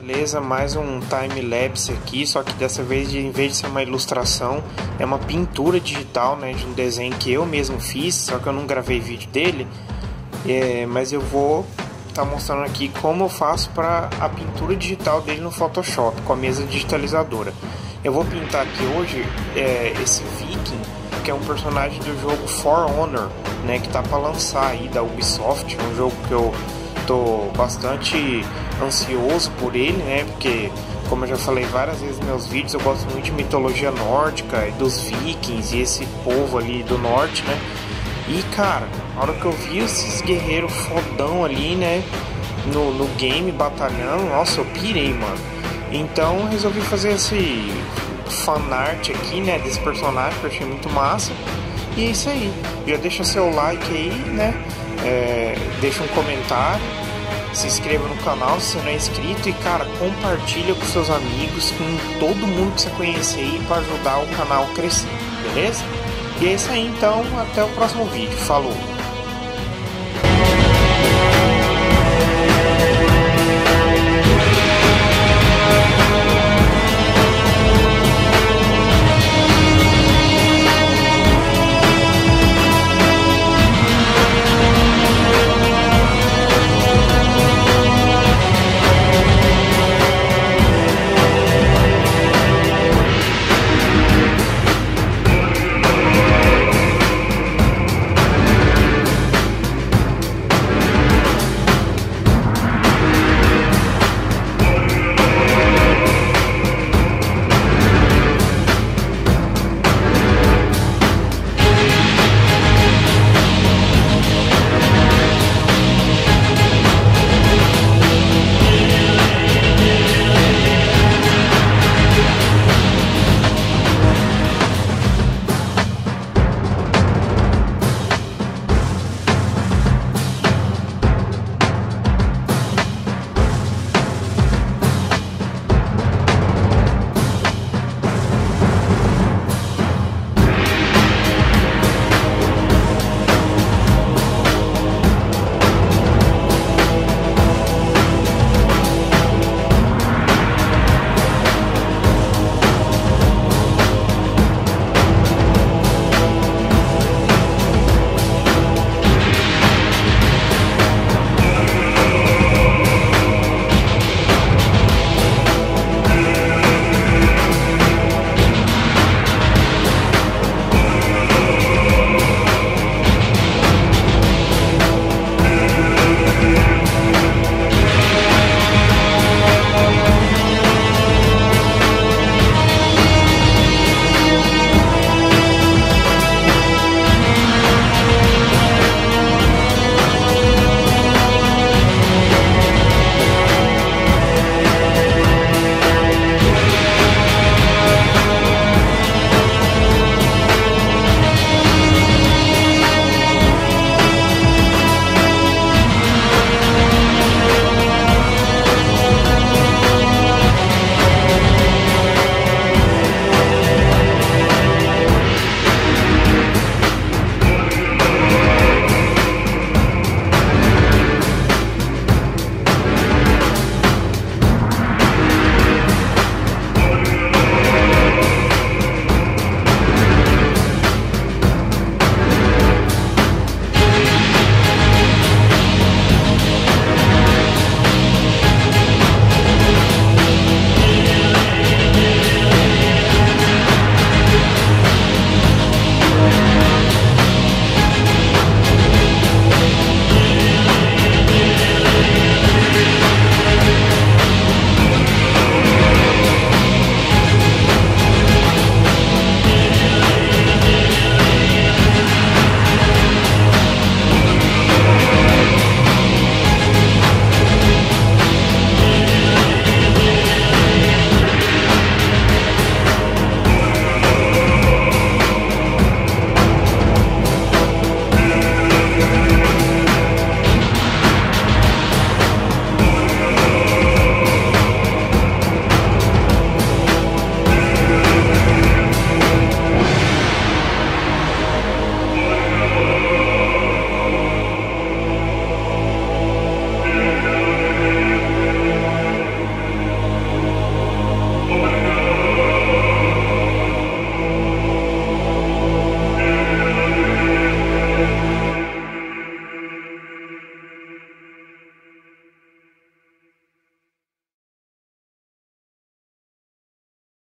Beleza, mais um time-lapse aqui, só que dessa vez, em vez de ser uma ilustração, é uma pintura digital, né, de um desenho que eu mesmo fiz, só que eu não gravei vídeo dele, é, mas eu vou estar tá mostrando aqui como eu faço para a pintura digital dele no Photoshop, com a mesa digitalizadora. Eu vou pintar aqui hoje é, esse Viking, que é um personagem do jogo For Honor, né, que tá para lançar aí da Ubisoft, um jogo que eu tô bastante ansioso por ele, né? Porque, como eu já falei várias vezes nos meus vídeos, eu gosto muito de mitologia nórdica e dos vikings e esse povo ali do norte, né? E cara, na hora que eu vi esses guerreiros fodão ali, né? No, no game batalhando, nossa, eu pirei, mano. Então resolvi fazer esse fanart aqui, né? Desse personagem que eu achei muito massa. E é isso aí. Já deixa seu like aí, né? É, deixa um comentário se inscreva no canal se não é inscrito e cara, compartilha com seus amigos, com todo mundo que você conhecer aí para ajudar o canal a crescer, beleza? E é isso aí então, até o próximo vídeo. Falou!